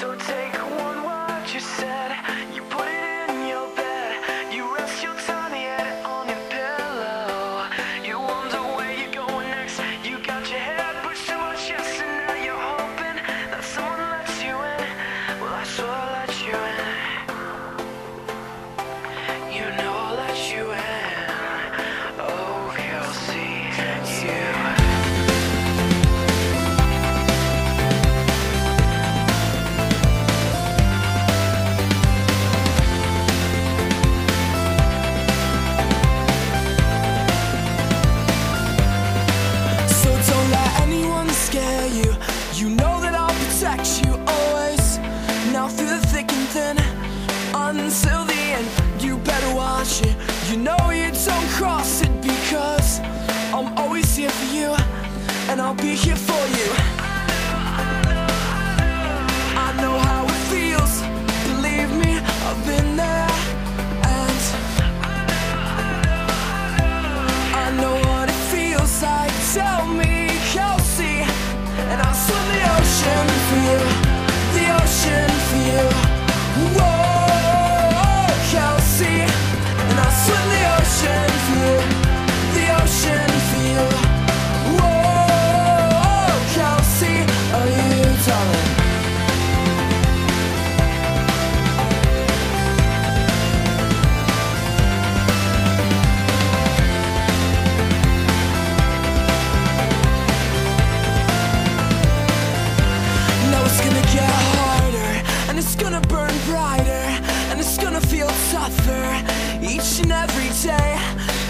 So take one. Know you don't cross it because I'm always here for you, and I'll be here for you. Each and every day.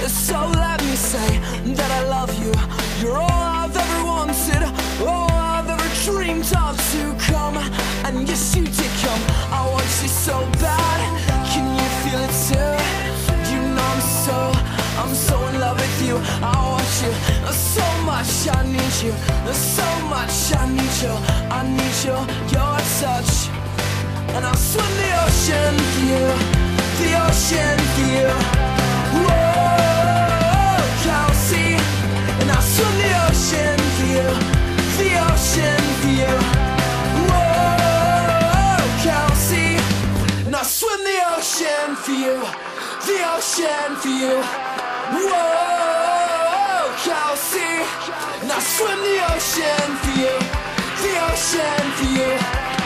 So let me say that I love you. You're all I've ever wanted, all I've ever dreamed of to come. And yes, you did come. I want you so bad. Can you feel it too? You know I'm so, I'm so in love with you. I want you so much. I need you so much. I need you. I need you. Your touch. And I'll swim the ocean you. The ocean ocean for you. The ocean for you. Whoa, Kelsey. And I'll swim the ocean for you. The ocean for you.